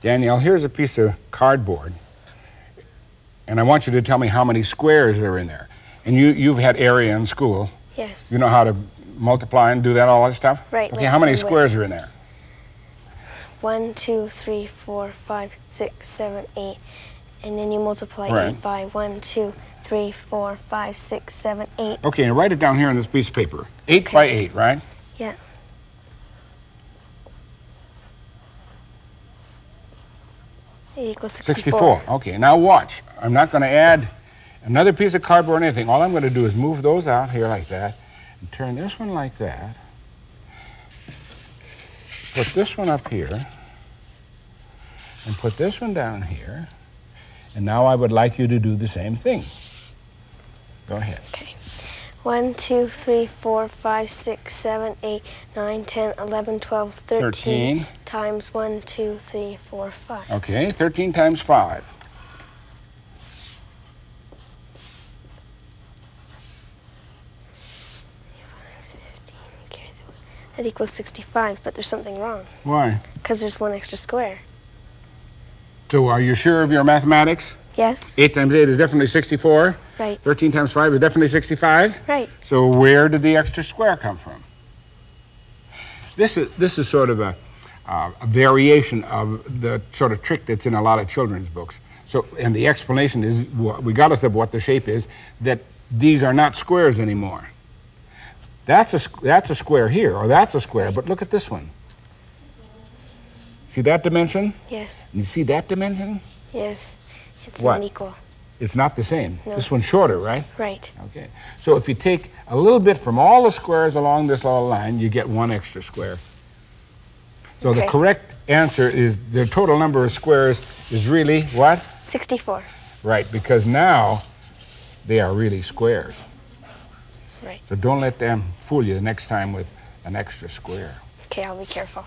Danielle, here's a piece of cardboard, and I want you to tell me how many squares are in there. And you, you've had area in school. Yes. You know how to multiply and do that, all that stuff? Right, Okay, like how many squares are in there? One, two, three, four, five, six, seven, eight. And then you multiply Right. 8 by one, two, three, four, five, six, seven, eight. Okay, and write it down here on this piece of paper. Eight Okay. by eight, right? Yeah. Equals 64. 64. Okay, now watch. I'm not going to add another piece of cardboard or anything. All I'm going to do is move those out here like that and turn this one like that. Put this one up here and put this one down here. And now I would like you to do the same thing. Go ahead. Okay. 1, 2, 3, 4, 5, 6, 7, 8, 9, 10, 11, 12, 13, 13. times 1, 2, 3, 4, 5. Okay, 13 times 5. That equals 65, but there's something wrong Why? because there's one extra square. So are you sure of your mathematics? Yes? 8 times 8 is definitely 64. Right. 13 times 5 is definitely 65. Right. So where did the extra square come from? This is, this is sort of a, uh, a variation of the sort of trick that's in a lot of children's books. So, and the explanation is, regardless of what the shape is, that these are not squares anymore. That's a, that's a square here, or that's a square, but look at this one. See that dimension? Yes. You see that dimension? Yes. It's What? not equal. It's not the same. No. This one's shorter, right? Right. Okay. So if you take a little bit from all the squares along this little line, you get one extra square. So the correct answer is the total number of squares is really what? 64. Right, because now they are really squares. Right. So don't let them fool you the next time with an extra square. Okay, I'll be careful.